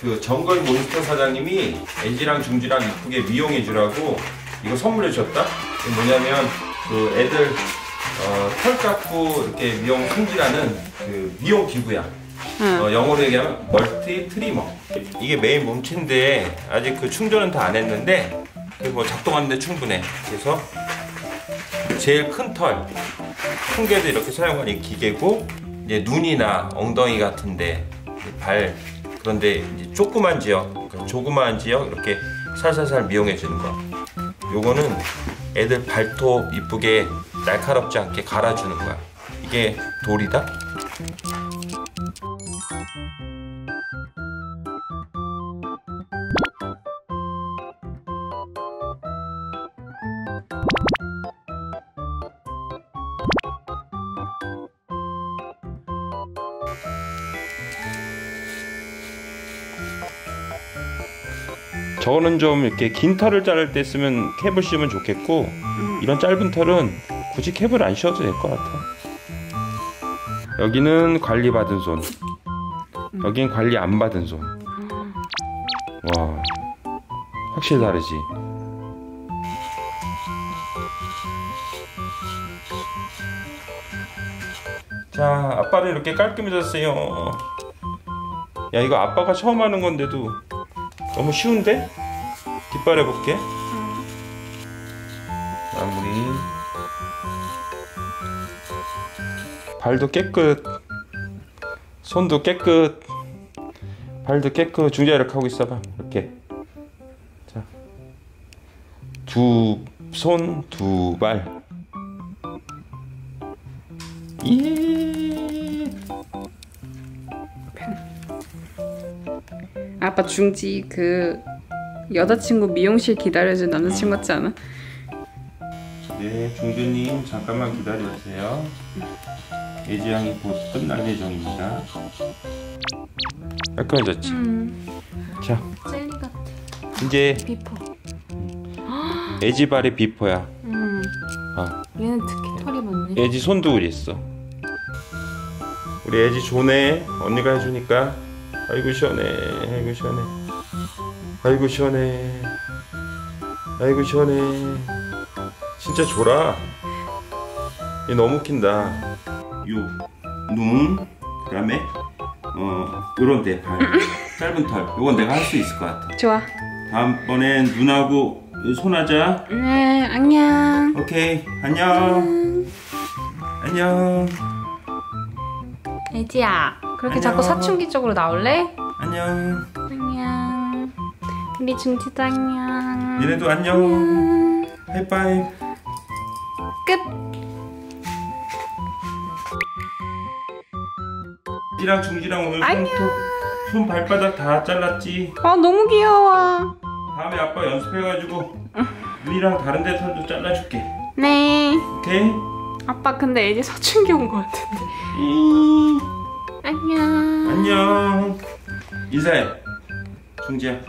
그 정글 몬스터 사장님이 애지랑 중지랑 이쁘게 미용해 주라고 이거 선물해 줬다. 이게 뭐냐면 그 애들 어, 털 깎고 이렇게 미용 손질하는 그 미용 기구야. 응. 어, 영어로 얘기하면 multi trimmer. 이게 메인 몸체인데 아직 그 충전은 다 안 했는데 그뭐 작동하는데 충분해. 그래서 제일 큰 털, 큰 개도 이렇게 사용하는 기계고 이제 눈이나 엉덩이 같은데 발 그런데 이제 조그만 지역, 그러니까 조그만 지역 이렇게 살살살 미용해 주는 거. 요거는 애들 발톱 이쁘게 날카롭지 않게 갈아주는 거야. 이게 돌이다. 저거는 좀 이렇게 긴 털을 자를 때 쓰면 캡을 씌우면 좋겠고 이런 짧은 털은 굳이 캡을 안 씌워도 될 것 같아. 여기는 관리 받은 손. 여긴 관리 안 받은 손. 와, 확실히 다르지. 자, 아빠를 이렇게 깔끔해졌어요. 야, 이거 아빠가 처음 하는 건데도 너무 쉬운데? 뒷발 해볼게. 마무리. 발도 깨끗. 손도 깨끗. 발도 깨끗. 중재 이렇게 하고 있어봐. 이렇게. 자. 두 손, 두 발. 예. 아빠 중지 그 여자친구 미용실 기다려준 남자친구 같지 않아? 네, 중지님 잠깐만 기다려주세요. 애지양이 곧 끝날 예정입니다. 깔끔해졌지? 음 자, 젤리 같아 이제 before 애지발의 before야. 음 아, 얘는 특히 털이 많네 애지 손도 그렸어. 우리 애지 좋네. 언니가 해주니까. 아이고 시원해. 아이고 시원해. 아이고 시원해. 아이고 시원해. 진짜 줘라. 얘 너무 웃긴다. 요, 눈, 그다음에 어 요런 데 발, 짧은 털. 요건 내가 할 수 있을 것 같아. 좋아 다음번엔 눈하고 손 하자. 네 안녕 오케이. 안녕. 음. 안녕. 애지야 그렇게 안녕. 자꾸 사춘기 쪽으로 나올래? 안녕. 안녕 우리 중지도 안녕 얘네도 안녕. 안녕 하이파이. 끝 지랑 중지랑 오늘 안녕. 손 발바닥 다 잘랐지. 아 너무 귀여워 다음에 아빠 연습해가지고 눈이랑 다른 데 털도 잘라줄게. 네 오케이? 아빠 근데 애지 사춘기 온 것 같은데 안녕. 인사해. 중지야.